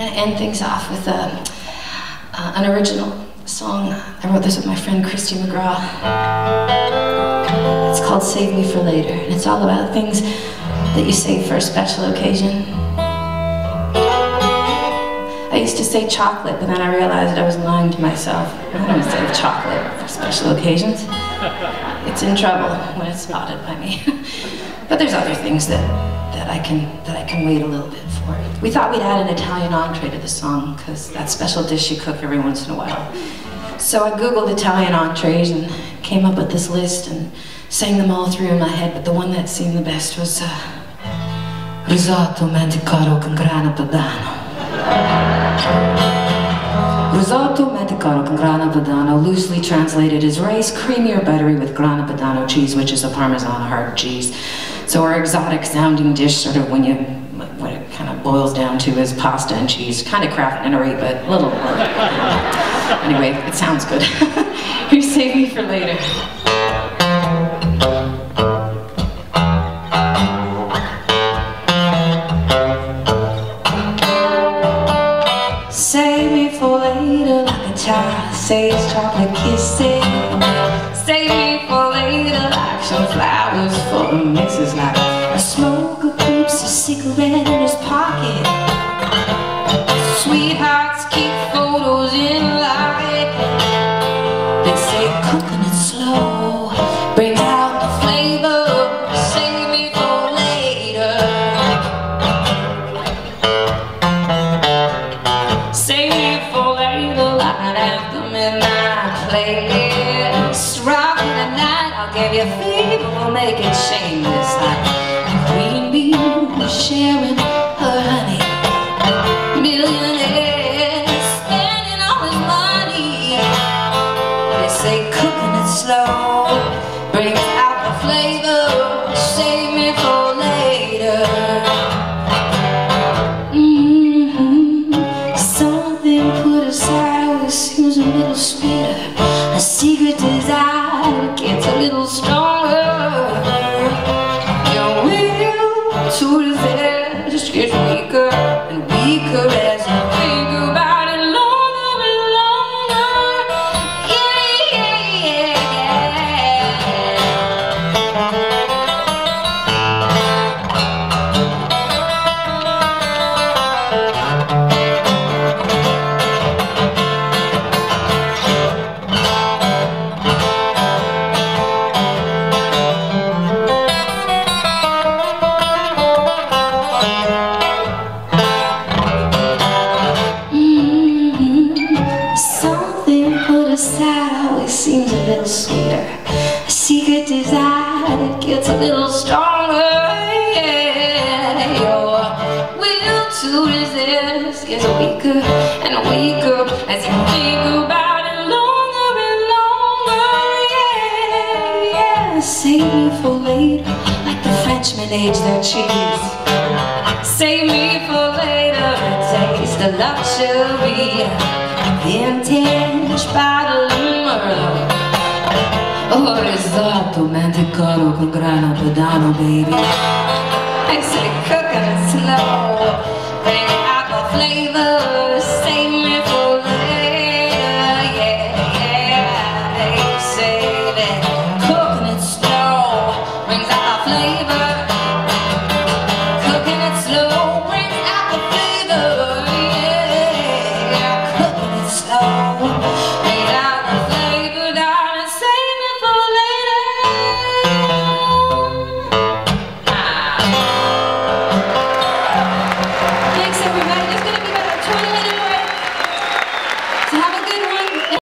going to end things off with a, uh, an original song. I wrote this with my friend Christy McGraw. It's called Save Me for Later, and it's all about things that you save for a special occasion. I used to say chocolate, but then I realized I was lying to myself. I don't save chocolate for special occasions. It's in trouble when it's spotted by me. but there's other things that, that I can that I can wait a little bit for. We thought we'd add an Italian entree to the song because that special dish you cook every once in a while. So I googled Italian entrees and came up with this list and sang them all through in my head, but the one that seemed the best was uh, risotto mantecato con grana padano. Risotto mantecato con grana padano, loosely translated is rice, creamy or buttery with grana padano cheese, which is a Parmesan hard cheese. So our exotic sounding dish, sort of when you, what it kind of boils down to is pasta and cheese. Kind of Kraft Dinnery, but a little anyway, it sounds good. you save me for later. Save me for later like a child saves chocolate kisses. Save me for later like some flowers for a missus like a smoker keeps a cigarette in his pocket. Sweethearts keep photos in like they say cooking it slow brings out the flavor. Save me for later. Save me for later, like after midnight playlist. Give you a fever, we'll make it shameless. Like a queen bee sharing her honey. Millionaire spending all his money. They say cooking it slow brings out the flavor. Save me for later. Mm-hmm. Something put aside always seems a little sweeter. To resist gets weaker and weaker little sweeter. A secret desire that gets a little stronger. Yeah, your will to resist gets weaker and weaker as you think about it longer and longer. Yeah, yeah. Save me for later, like the Frenchmen age their cheese. Save me for later, taste of luxury. Vintage bottle of Merlot. Oh, risotto, mantecato col grana padano, baby. I say cook it slow. Flavor, save for later. Yeah, yeah, cooking it slow brings out flavor. It slow brings out flavor. Yeah, it slow.